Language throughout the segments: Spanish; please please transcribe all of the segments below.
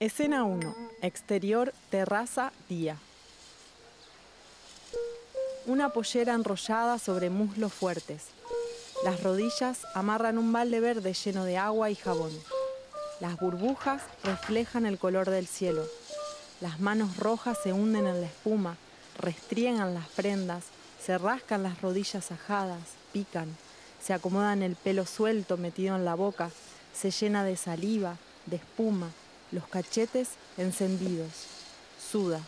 Escena 1. Exterior, terraza, día. Una pollera enrollada sobre muslos fuertes. Las rodillas amarran un balde verde lleno de agua y jabón. Las burbujas reflejan el color del cielo. Las manos rojas se hunden en la espuma, restriegan las prendas, se rascan las rodillas ajadas, pican, se acomodan el pelo suelto metido en la boca, se llena de saliva, de espuma, los cachetes encendidos. Suda.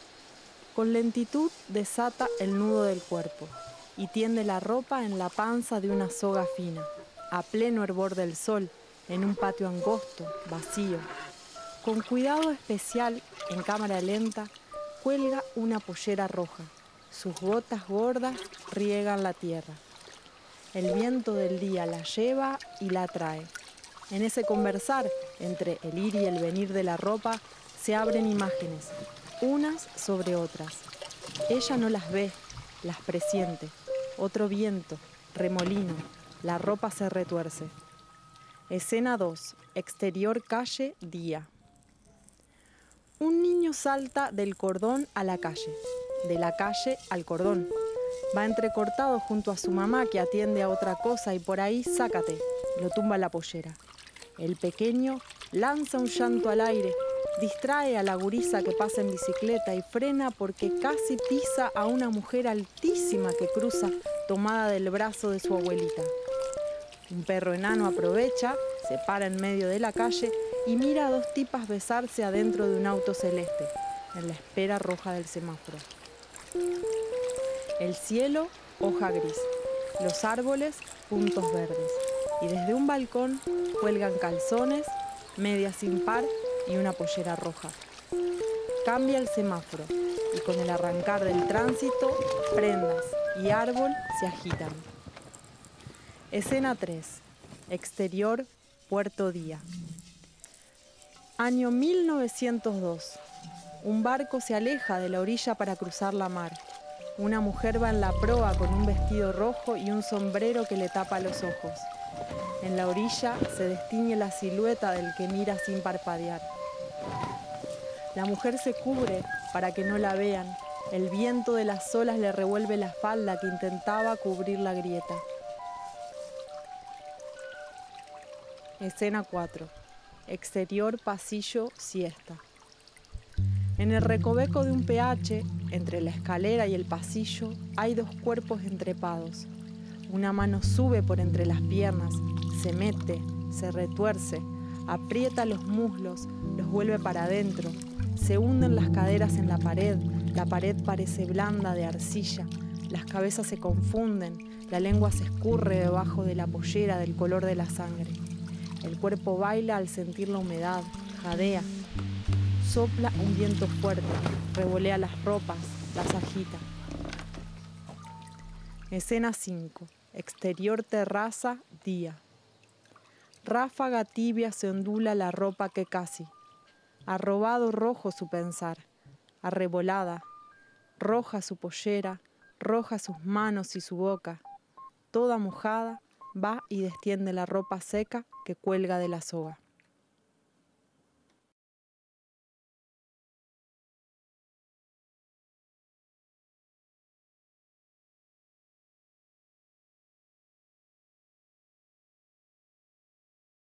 Con lentitud desata el nudo del cuerpo y tiende la ropa en la panza de una soga fina, a pleno hervor del sol, en un patio angosto, vacío. Con cuidado especial, en cámara lenta, cuelga una pollera roja. Sus gotas gordas riegan la tierra. El viento del día la lleva y la trae. En ese conversar entre el ir y el venir de la ropa se abren imágenes, unas sobre otras. Ella no las ve, las presiente. Otro viento, remolino, la ropa se retuerce. Escena 2. Exterior calle, día. Un niño salta del cordón a la calle, de la calle al cordón. Va entrecortado junto a su mamá que atiende a otra cosa y por ahí sácate, lo tumba la pollera. El pequeño lanza un llanto al aire, distrae a la gurisa que pasa en bicicleta y frena porque casi pisa a una mujer altísima que cruza tomada del brazo de su abuelita. Un perro enano aprovecha, se para en medio de la calle y mira a dos tipas besarse adentro de un auto celeste, en la espera roja del semáforo. El cielo, hoja gris. Los árboles, puntos verdes. Y desde un balcón cuelgan calzones, media sin par y una pollera roja. Cambia el semáforo y con el arrancar del tránsito, prendas y árbol se agitan. Escena 3. Exterior, Puerto Día. Año 1902. Un barco se aleja de la orilla para cruzar la mar. Una mujer va en la proa con un vestido rojo y un sombrero que le tapa los ojos. En la orilla se distingue la silueta del que mira sin parpadear. La mujer se cubre para que no la vean. El viento de las olas le revuelve la falda que intentaba cubrir la grieta. Escena 4. Exterior pasillo siesta. En el recoveco de un PH, entre la escalera y el pasillo, hay dos cuerpos entrepados. Una mano sube por entre las piernas, se mete, se retuerce, aprieta los muslos, los vuelve para adentro, se hunden las caderas en la pared, la pared parece blanda de arcilla, las cabezas se confunden, la lengua se escurre debajo de la pollera del color de la sangre. El cuerpo baila al sentir la humedad, jadea, sopla un viento fuerte, revolea las ropas, las agita. Escena 5. Exterior terraza, día. Ráfaga tibia se ondula la ropa que casi. Arrobado rojo su pensar, arrebolada. Roja su pollera, roja sus manos y su boca. Toda mojada, va y destiende la ropa seca que cuelga de la soga.